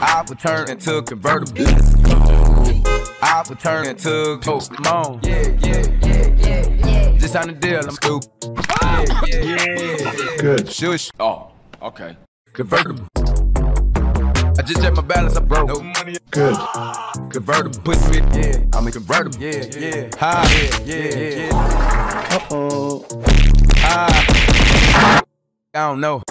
I would turn into a convertible. I would turn into a Pokemon. Yeah, yeah, yeah, yeah, yeah. Just on the deal, I'm stupid. Yeah, yeah, yeah. Good. Shush. Oh, okay. Convertible. I just checked my balance, I broke. No money. Good. Convertible. Pussy, yeah. I'm a convertible. Yeah, yeah. High. Yeah, yeah, yeah. Uh oh. High. I don't know.